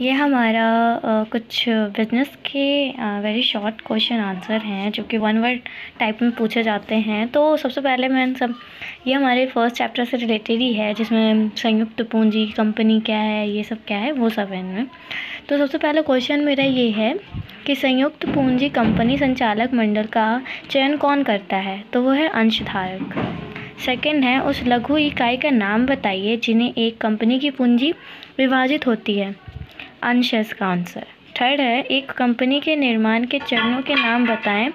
ये हमारा अ, कुछ बिज़नेस के वेरी शॉर्ट क्वेश्चन आंसर हैं जो कि वन वर्ड टाइप में पूछे जाते हैं। तो सबसे पहले मैं सब ये हमारे फ़र्स्ट चैप्टर से रिलेटेड ही है जिसमें संयुक्त पूंजी कंपनी क्या है ये सब क्या है वो सब है इनमें। तो सबसे पहला क्वेश्चन मेरा ये है कि संयुक्त पूंजी कंपनी संचालक मंडल का चयन कौन करता है? तो वो है अंशधारक सेकंड है उस लघु इकाई का नाम बताइए जिन्हें एक कंपनी की पूंजी विभाजित होती है। अंश है इसका आंसर थर्ड है, एक कंपनी के निर्माण के चरणों के नाम बताएँ।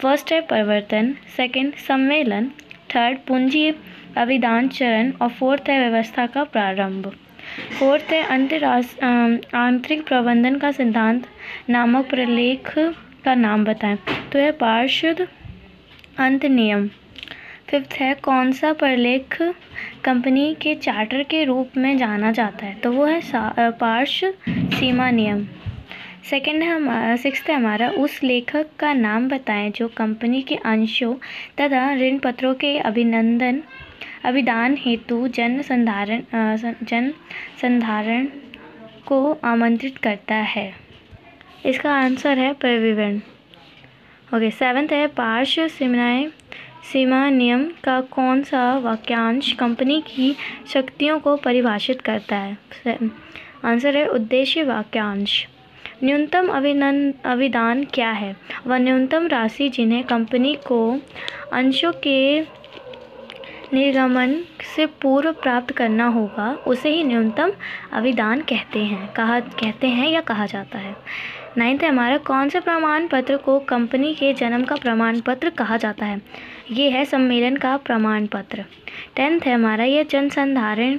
फ़र्स्ट है परिवर्तन सेकंड सम्मेलन थर्ड पूंजी अभिदान चरण और फोर्थ है व्यवस्था का प्रारंभ. फोर्थ है अंतराष्ट्र आंतरिक प्रबंधन का सिद्धांत, नामक प्रलेख का नाम बताएँ। तो यह पार्षद अंत नियम. फिफ्थ है, कौन सा प्रलेख कंपनी के चार्टर के रूप में जाना जाता है? तो वो है पार्श्व सीमा नियम। सेकेंड है हमारा सिक्स्थ है हमारा, उस लेखक का नाम बताएँ जो कंपनी के अंशों तथा ऋण पत्रों के अभिनंदन, अभिदान हेतु जन संधारण जन संधारण को आमंत्रित करता है। इसका आंसर है प्रविवरण। ओके सेवन्थ है पार्श्व सीमाएँ सीमा नियम का कौन सा वाक्यांश कंपनी की शक्तियों को परिभाषित करता है? आंसर है उद्देश्य वाक्यांश। न्यूनतम अभिनंद अभिदान क्या है? वह न्यूनतम राशि जिन्हें कंपनी को अंशों के निर्गमन से पूर्व प्राप्त करना होगा, उसे ही न्यूनतम अभिदान कहते हैं, कहा, कहते हैं या कहा जाता है। नाइन्थ है हमारा कौन से प्रमाण पत्र को कंपनी के जन्म का प्रमाण पत्र कहा जाता है? ये है सम्मेलन का प्रमाण पत्र टेंथ है हमारा यह जनसंधारण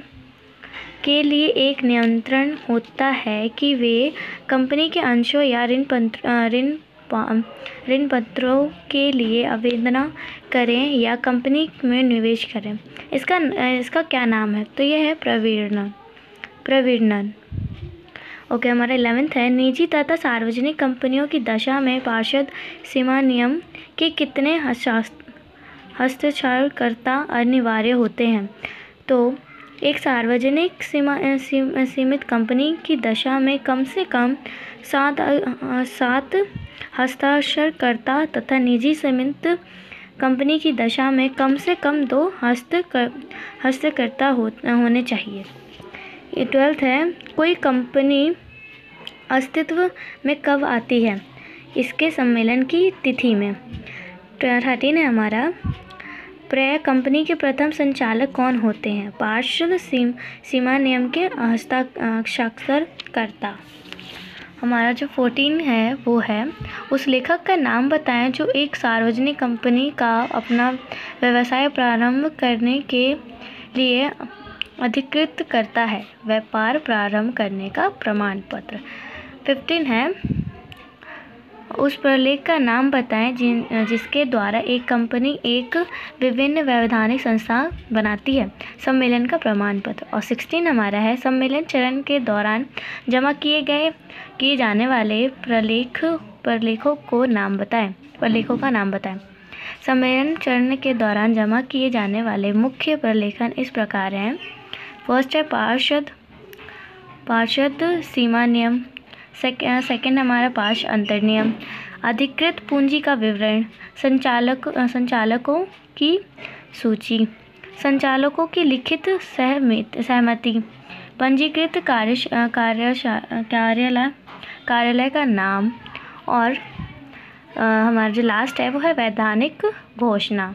के लिए एक नियंत्रण होता है कि वे कंपनी के अंशों या ऋण पत्र ऋण ऋण पत्रों के लिए आवेदन करें या कंपनी में निवेश करें। इसका इसका क्या नाम है? तो यह है प्रवीणन प्रवीणन। ओके हमारा इलेवेंथ है। निजी तथा सार्वजनिक कंपनियों की दशा में पार्षद सीमा नियम के कितने हस्ताक्षर हस्ताक्षरकर्ता अनिवार्य होते हैं? तो एक सार्वजनिक सीमा सीम- सीमित कंपनी की दशा में कम से कम सात सात हस्ताक्षरकर्ता तथा निजी सीमित कंपनी की दशा में कम से कम दो हस्त हस्तकर्ता हो, होने चाहिए। ट्वेल्थ है। कोई कंपनी अस्तित्व में कब आती है? इसके सम्मेलन की तिथि में। थर्टीन है हमारा। प्रय कंपनी के प्रथम संचालक कौन होते हैं? पार्षद सीम, सीमा नियम के हस्ताक्षरकर्ता। हमारा जो फोर्टीन है, वो है। उस लेखक का नाम बताएँ जो एक सार्वजनिक कंपनी का अपना व्यवसाय प्रारंभ करने के लिए अधिकृत करता है व्यापार प्रारंभ करने का प्रमाण पत्र। फिफ्टीन है। उस प्रलेख का नाम बताएँ जिन, जिसके द्वारा एक कंपनी एक विभिन्न वैधानिक संस्था बनाती है। सम्मेलन का प्रमाण पत्र। और सिक्सटीन हमारा है। सम्मेलन चरण के दौरान जमा किए गए, किए जाने वाले प्रलेख, प्रलेखों को नाम बताएँ। प्रलेखों का नाम बताएँ। सम्मेलन चरण के दौरान जमा किए जाने वाले मुख्य प्रलेखन इस प्रकार हैं। फ़र्स्ट है पार्षद। पार्षद सीमा नियम सेकेंड हमारा पार्ष अंतर नियम अधिकृत पूंजी का विवरण। संचालक संचालकों की सूची। संचालकों की लिखित सहमति सहमति। पंजीकृत कार्य कार्य कार्यालय कार्यालय का नाम। और हमारा जो लास्ट है वो है वैधानिक घोषणा।